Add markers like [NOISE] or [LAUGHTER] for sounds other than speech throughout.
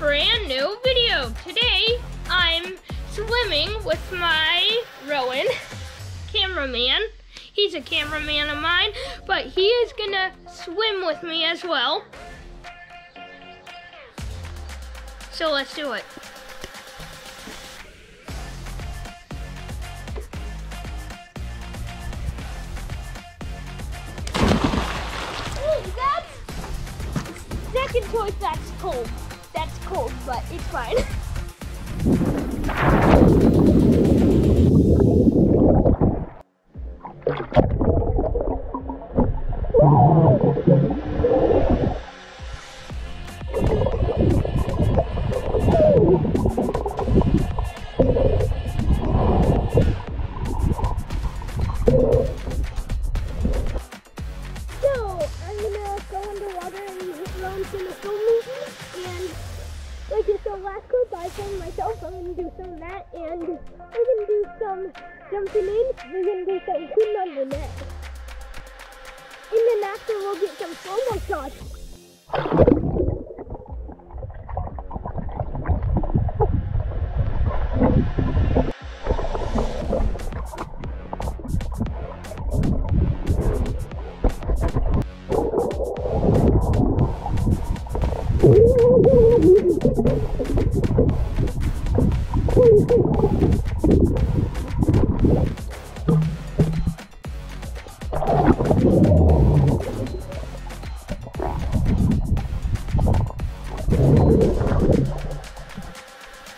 brand new video. Today, I'm swimming with my Rowan [LAUGHS] cameraman. He's a cameraman of mine, but he is gonna swim with me as well. So let's do it. Second choice. That's cold. That's cold, but it's fine. So I'm gonna go underwater and Ron's gonna film me and like the last clip I filmed myself, I'm gonna do some of that and we're gonna do some jumping in, we're gonna do some shooting on the net. And then after we'll get some slow-mo shots.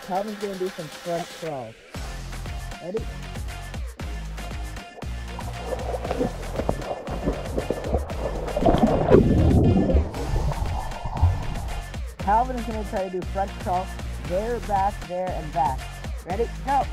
Calvin's gonna do some front crawls. Ready? Calvin is gonna try to do front crawl, there, back, there, and back. Ready? Go!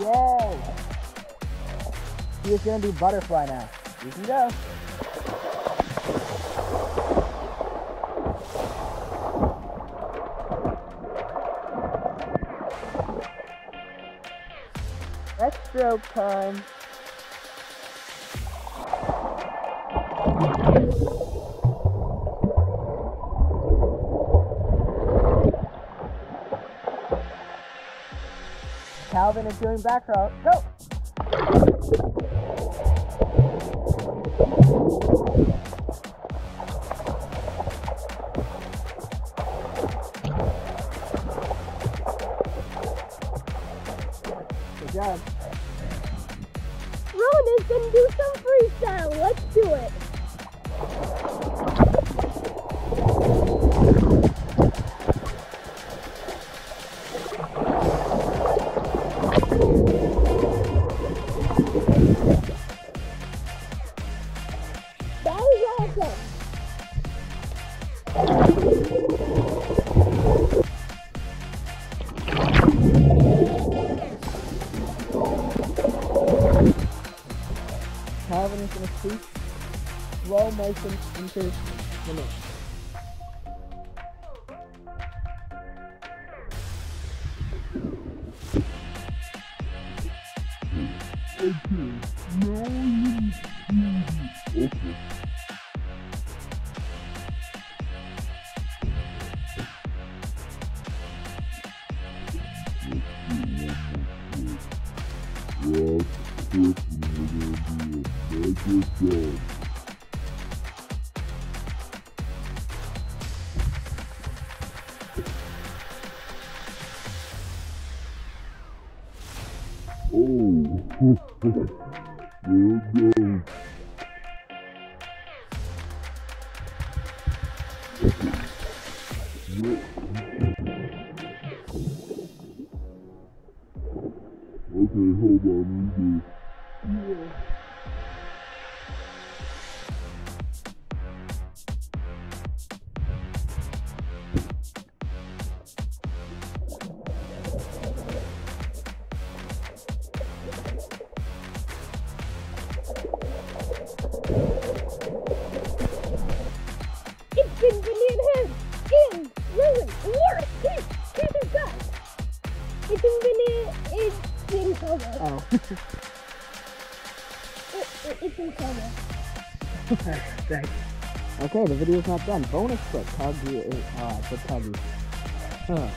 Yay! He's gonna do butterfly now. You can go. Breaststroke time. Calvin is doing back row. Go! Good job. Rowan is gonna do some freestyle. Let's do it. Speak slow motion into the net. Oh, there goes. Okay, hold on, let me do. Oh. [LAUGHS] It. Oh. it. [LAUGHS] Thanks. Okay, the video's not done. Bonus clip, Tuggy uh, Alright, for Tuggy. Huh.